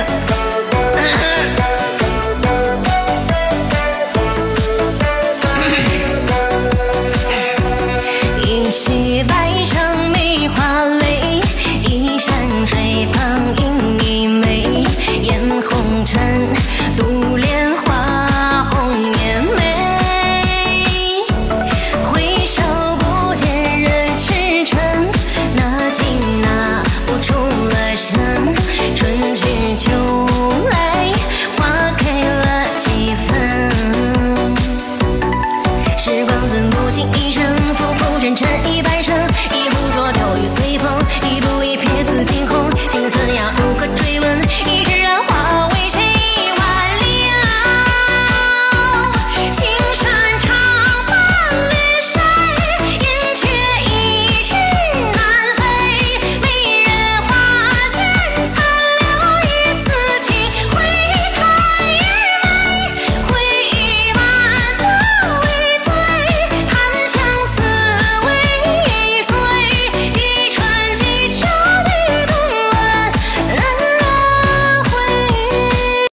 一袭白衣。